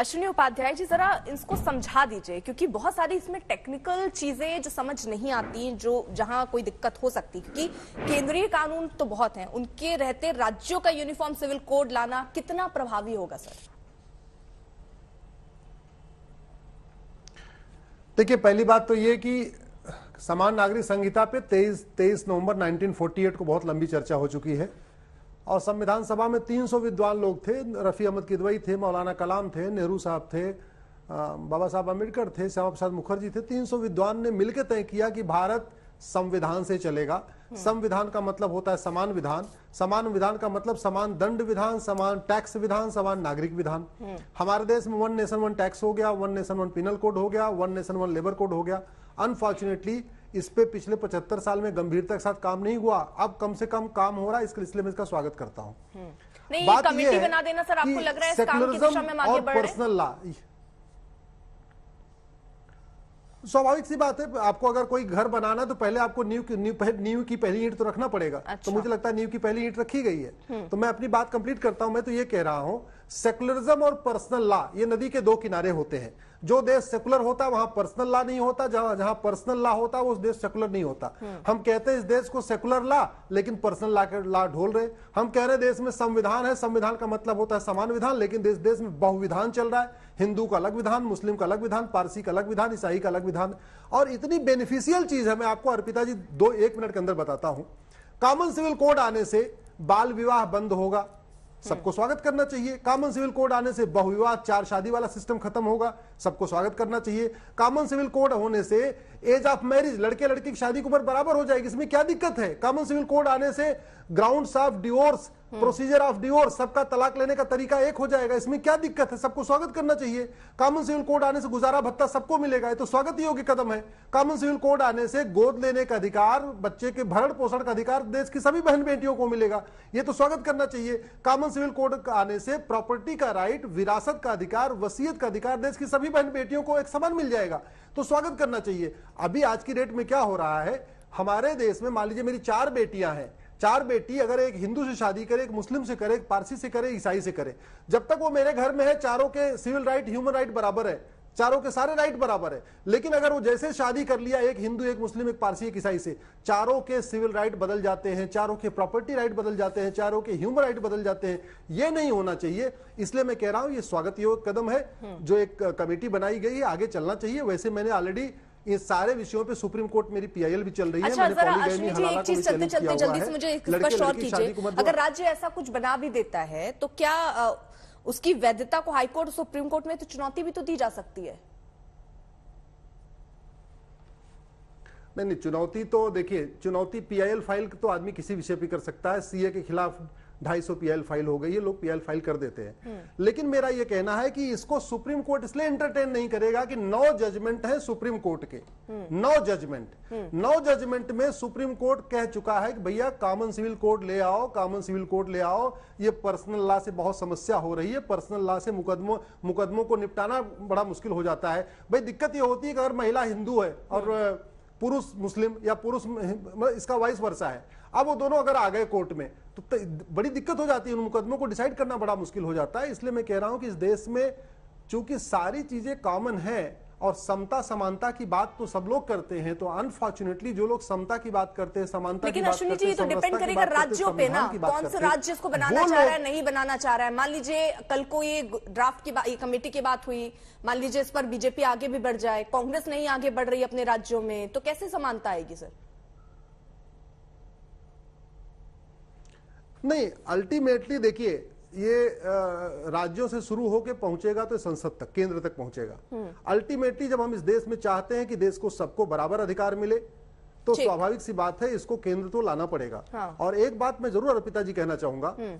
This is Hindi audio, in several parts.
अश्विनी उपाध्याय जी, जरा इसको समझा दीजिए, क्योंकि बहुत सारी इसमें टेक्निकल चीज़ें जो समझ नहीं आती, जो जहाँ कोई दिक्कत हो सकती, क्योंकि केंद्रीय कानून तो बहुत हैं। उनके रहते राज्यों का यूनिफॉर्म सिविल कोड लाना कितना प्रभावी होगा, सर? देखिए, पहली बात तो ये कि समान नागरिक संहिता पे 23 23 नवंबर 1948 को बहुत लंबी चर्चा हो चुकी है। और संविधान सभा में 300 विद्वान लोग थे रफी अहमद किदवई थे मौलाना कलाम थे नेहरू साहब थे बाबा साहब अंबेडकर थे श्यामा प्रसाद मुखर्जी थे। 300 विद्वान ने मिलकर तय किया कि भारत संविधान से चलेगा। संविधान का मतलब होता है समान विधान। समान विधान का मतलब समान दंड विधान समान टैक्स विधान समान नागरिक विधान। हमारे देश में वन नेशन वन टैक्स हो गया one nation one penal code हो गया one nation one labour code हो गया। अनफॉर्चुनेटली इस पे पिछले पचहत्तर साल में गंभीरता के साथ काम नहीं हुआ। अब कम से कम काम हो रहा है इसके इसलिए मैं इसका स्वागत करता हूँ। नहीं बात कमेटी बना देना सर आपको लग रहा है इस काम की में आगे पर्सनल लॉ स्वाभाविक सी बात है आपको अगर कोई घर बनाना तो पहले आपको नींव की नींव, नींव की पहली ईंट तो रखना पड़ेगा। तो अच्छा। तो मुझे लगता है नींव की पहली ईंट रखी गई है। हम्म। तो मैं अपनी बात कंप्लीट करता हूँ। मैं तो ये कह रहा हूँ सेकुलरिज्म और पर्सनल लॉ ये नदी के दो किनारे होते हैं। जो देश सेकुलर होता है वहाँ पर्सनल लॉ नहीं होता। जहाँ जहाँ पर्सनल लॉ होता है वो देश सेकुलर नहीं होता। हम्म। हम कहते हैं इस देश को सेकुलर लॉ लेकिन पर्सनल लॉ के लॉ ढोल रहे। हम कह रहे हैं देश में संविधान है। संविधान का मतलब होता है समान विधान लेकिन देश देश में बहुविधान चल रहा है। हिंदू का अलग विधान मुस्लिम का अलग विधान पारसी का अलग विधान ईसाई का अलग विधान। और इतनी बेनिफिशियल चीज़ है मैं आपको अर्पिता जी दो एक मिनट के अंदर बताता हूँ। कॉमन सिविल कोड आने से बाल विवाह बंद होगा। सबको स्वागत करना चाहिए। कॉमन सिविल कोड आने से बहुविवाह चार शादी वाला सिस्टम खत्म होगा। सबको स्वागत करना चाहिए। कॉमन सिविल कोड होने से एज ऑफ़ मैरिज लड़के लड़की की शादी के ऊपर बराबर हो जाएगी। इसमें क्या दिक्कत है? कॉमन सिविल कोड आने से ground of divorce procedure of divorce सबका तलाक लेने का तरीका एक हो जाएगा। इसमें क्या दिक्कत है? सबको स्वागत करना चाहिए। कॉमन सिविल कोड आने से गुजारा भत्ता सबको मिलेगा। तो स्वागत ही योग्य कदम है। कॉमन सिविल कोड आने से गोद लेने का अधिकार, बच्चे के भरण पोषण का अधिकार देश की सभी बहन बेटियों को मिलेगा। ये तो स्वागत करना चाहिए। कॉमन सिविल कोड आने से प्रॉपर्टी का राइट विरासत का अधिकार, वसीयत का अधिकार देश की सभी बहन बेटियों को एक समान मिल जाएगा। तो स्वागत करना चाहिए। अभी आज की डेट में क्या हो रहा है? हमारे देश में मान लीजिए मेरी चार बेटियाँ हैं। चार बेटी अगर एक हिंदू से शादी करे एक मुस्लिम से करे एक पारसी से करे ईसाई से करे जब तक वो मेरे घर में है चारों के सिविल राइट ह्यूमन राइट बराबर है चारों के सारे राइट बराबर है लेकिन अगर वो जैसे शादी कर लिया एक हिंदू एक मुस्लिम एक पारसी एक ईसाई से चारों के सिविल राइट बदल जाते हैं चारों के प्रॉपर्टी राइट बदल जाते हैं चारों के ह्यूमन राइट बदल जाते हैं ये नहीं होना चाहिए। इसलिए मैं कह रहा हूँ ये स्वागत योग्य कदम है जो एक कमेटी बनाई गई है आगे चलना चाहिए। वैसे मैंने ऑलरेडी ये सारे विषयों पे सुप्रीम कोर्ट मेरी पीआईएल भी चल रही अच्छा, है मैंने एक चीज़ चलते चलते जल्दी से मुझे स्पष्ट और कीजिए। अगर राज्य ऐसा कुछ बना भी देता है तो क्या उसकी वैधता को हाईकोर्ट सुप्रीम कोर्ट में तो चुनौती भी तो दी जा सकती है? नहीं नहीं चुनौती तो देखिए चुनौती पीआईएल फ़ाइल तो आदमी किसी विषय पे कर सकता है सीए के खिलाफ ढाई सौ पीएल फ़ाइल हो गई है लोग पीएल फ़ाइल कर देते हैं। हम्म। लेकिन मेरा यह कहना है कि इसको सुप्रीम कोर्ट इसलिए एंटरटेन नहीं करेगा कि नौ जजमेंट है सुप्रीम कोर्ट के। हम्म। नौ जजमेंट हम्म। नौ जजमेंट में सुप्रीम कोर्ट कह चुका है कि भैया कॉमन सिविल कोड ले आओ कॉमन सिविल कोड ले आओ। ये पर्सनल लॉ से बहुत समस्या हो रही है। पर्सनल लॉ से मुकदमों मुकदमों को निपटाना बड़ा मुश्किल हो जाता है। भाई दिक्कत ये होती है कि अगर महिला हिंदू है और पुरुष मुस्लिम या पुरुष इसका वाइस वर्षा है। अब वो दोनों अगर आ गए कोर्ट में तो बड़ी दिक्कत हो जाती है उन मुकदमों को डिसाइड करना बड़ा मुश्किल हो जाता है। इसलिए मैं कह रहा हूँ कि इस देश में चूँकि सारी चीज़ें कॉमन है और समता समानता की बात तो सब लोग करते हैं तो अनफॉर्चुनेटली जो लोग समता की बात करते हैं समानता लेकिन अश्विनी जी तो डिपेंड करेगा राज्यों पे ना कौन सा राज्य इसको बनाना चाह रहा है नहीं बनाना चाह रहा है? मान लीजिए कल को ये ड्राफ्ट की ये कमेटी की बात हुई मान लीजिए इस पर बीजेपी आगे भी बढ़ जाए कांग्रेस नहीं आगे बढ़ रही अपने राज्यों में तो कैसे समानता आएगी सर? नहीं अल्टीमेटली देखिए ये राज्यों से शुरू होकर पहुंचेगा तो संसद तक केंद्र तक पहुंचेगा अल्टीमेटली जब हम इस देश में चाहते हैं कि देश को सबको बराबर अधिकार मिले तो स्वाभाविक सी बात है इसको केंद्र तो लाना पड़ेगा हाँ। और एक बात मैं ज़रूर अर्पिता जी कहना चाहूँगा हम्म।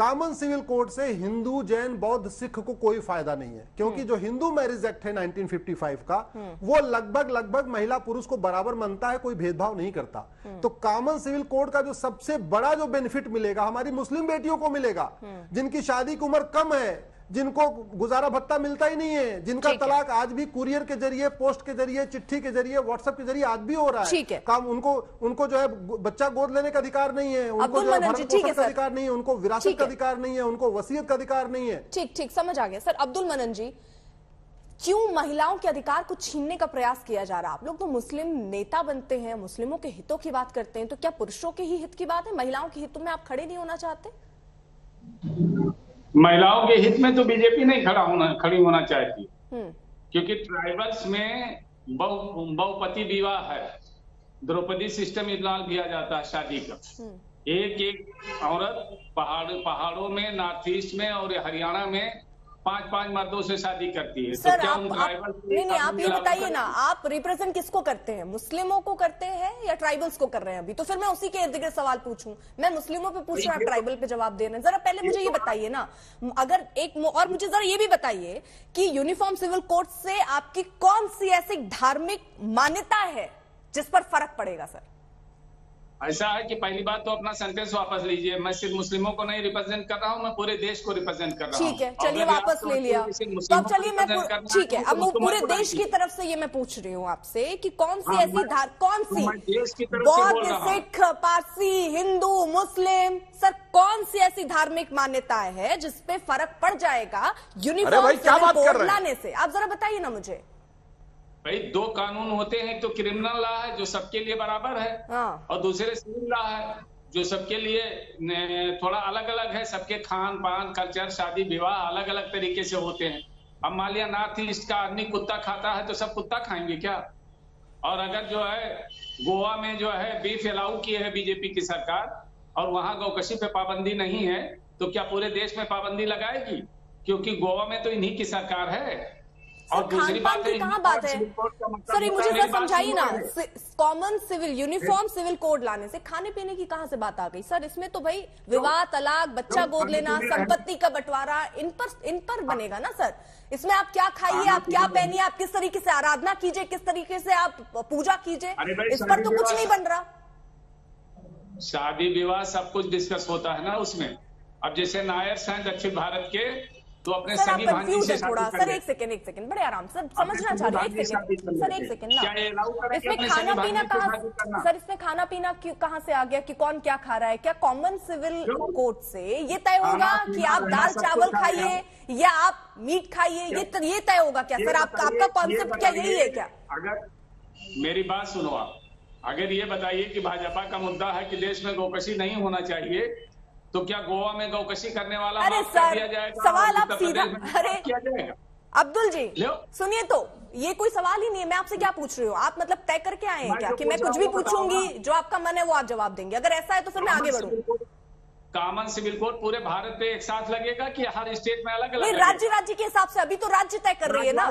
कॉमन सिविल कोड से हिंदू जैन बौद्ध सिख को कोई फ़ायदा नहीं है। क्योंकि जो हिंदू मैरिज एक्ट है 1955 का वो लगभग लगभग महिला पुरुष को बराबर मानता है कोई भेदभाव नहीं करता। तो कॉमन सिविल कोड का जो सबसे बड़ा जो बेनिफिट मिलेगा हमारी मुस्लिम बेटियों को मिलेगा जिनकी शादी की उम्र कम है जिनको गुजारा भत्ता मिलता ही नहीं है जिनका तलाक आज भी कुरियर के ज़रिए पोस्ट के ज़रिए चिट्ठी के ज़रिए व्हाट्सएप के ज़रिए आज भी हो रहा है। है। काम उनको उनको जो है बच्चा गोद लेने का अधिकार नहीं है उनको जो है का अधिकार नहीं है उनको विरासत का अधिकार नहीं है उनको वसीयत का अधिकार नहीं है। ठीक ठीक समझ आ गया। सर अब्दुल मनन जी क्यों महिलाओं के अधिकार को छीनने का प्रयास किया जा रहा है? आप लोग तो मुस्लिम नेता बनते हैं मुस्लिमों के हितों की बात करते हैं तो क्या पुरुषों के ही हित की बात है? महिलाओं के हितों में आप खड़े नहीं होना चाहते? महिलाओं के हित में तो बीजेपी नहीं खड़ा होना खड़ी होना चाहती हम्म। क्योंकि ट्राइबल्स में बहु बहुपति विवाह है द्रौपदी सिस्टम इतना दिया जाता है शादी का हम्म। एक एक औरत पहाड़ पहाड़ों में नॉर्थ ईस्ट में और हरियाणा में पाँच पाँच मर्दों से शादी करती है। सर तो क्या आप, आप नहीं नहीं आप ये बताइए ना आप रिप्रेजेंट किसको करते हैं? मुस्लिमों को करते हैं या ट्राइबल्स को कर रहे हैं अभी? तो फिर मैं उसी के इर्द गिर्द सवाल पूछूँ। मैं मुस्लिमों पे पूछ रहा हूँ ट्राइबल पे जवाब दे रहे हैं जरा पहले मुझे ये बताइए ना अगर एक और मुझे जरा ये भी बताइए कि यूनिफॉर्म सिविल कोड से आपकी कौन सी ऐसी धार्मिक मान्यता है जिस पर फ़र्क पड़ेगा सर? ऐसा है कि पहली बात तो अपना सेंटेंस वापस लीजिए। मैं सिर्फ़ मुस्लिमों को नहीं रिप्रेजेंट कर रहा हूँ मैं पूरे देश को रिप्रेजेंट कर रहा हूँ। ठीक है चलिए वापस ले लिया। तो अब चलिए मैं ठीक है अब पूरे देश की तरफ़ से ये मैं पूछ रही हूँ आपसे कि कौन सी हाँ, ऐसी धार कौन सी बौद्ध सिख पारसी हिंदू मुस्लिम सर कौन सी ऐसी धार्मिक मान्यता है जिसपे फ़र्क पड़ जाएगा यूनिफॉर्म लाने से? आप जरा बताइए ना मुझे। भाई दो कानून होते हैं तो क्रिमिनल लॉ है जो सबके लिए बराबर है हाँ। और दूसरे सिविल लॉ है जो सबके लिए थोड़ा अलग अलग है सबके खान पान कल्चर शादी विवाह अलग अलग तरीके से होते हैं। अब मान लिया नॉर्थ ईस्ट का आदमी कुत्ता खाता है तो सब कुत्ता खाएँगे क्या? और अगर जो है गोवा में जो है बीफ अलाउ की है बीजेपी की सरकार और वहाँ गौकशी पे पाबंदी नहीं है तो क्या पूरे देश में पाबंदी लगाएगी? क्योंकि गोवा में तो इन्हीं की सरकार है। और दूसरी बात की कहाँ बात है? सर ये मुझे सर समझाइए ना। Common civil uniform civil code लाने से खाने पीने की कहाँ से बात आ गई? सर इसमें तो भाई विवाह तलाक बच्चा गोद लेना संपत्ति का बंटवारा इन पर इन पर बनेगा ना सर? इसमें आप क्या खाइए आप क्या पहनिए आप किस तरीके से आराधना कीजिए किस तरीके से आप पूजा कीजिए इस पर तो कुछ नहीं बन रहा। शादी विवाह सब कुछ डिस्कस होता है ना उसमें। अब जैसे नायर्स हैं दक्षिण भारत के तो अपने सर सभी भांजी से थोड़ा। सर एक सेकंड एक सेकंड बड़े आराम सर समझना चाह रहे हैं। एक सेकंड सर एक सेकंड ना। इसमें खाना पीना कहाँ सर इसमें खाना पीना क्यों कहाँ से आ गया? कि कौन क्या खा रहा है? क्या कॉमन सिविल कोड से ये तय होगा कि आप दाल चावल खाइए या आप मीट खाइए? ये ये तय होगा क्या? सर आप आपका कॉन्सेप्ट क्या यही है क्या? अगर मेरी बात सुनो आप। अगर ये बताइए कि भाजपा का मुद्दा है कि देश में गोकशी नहीं होना चाहिए तो क्या गोवा में गौकशी करने वाला अरे सर दिया जाएगा सवाल आप सीधा अरे किया जाएगा अब्दुल जी सुनिए तो ये कोई सवाल ही नहीं है मैं आपसे क्या पूछ रही हूँ? आप मतलब तय करके आए हैं क्या कि मैं कुछ भी पूछूँगी जो आपका मन है वो आप जवाब देंगे। अगर ऐसा है तो फिर मैं आगे बढ़ू। कॉमन सिविल कोड पूरे भारत पे एक साथ लगेगा कि हर स्टेट में अलग अलग राज्य राज्य के हिसाब से अभी तो राज्य तय कर रही है ना।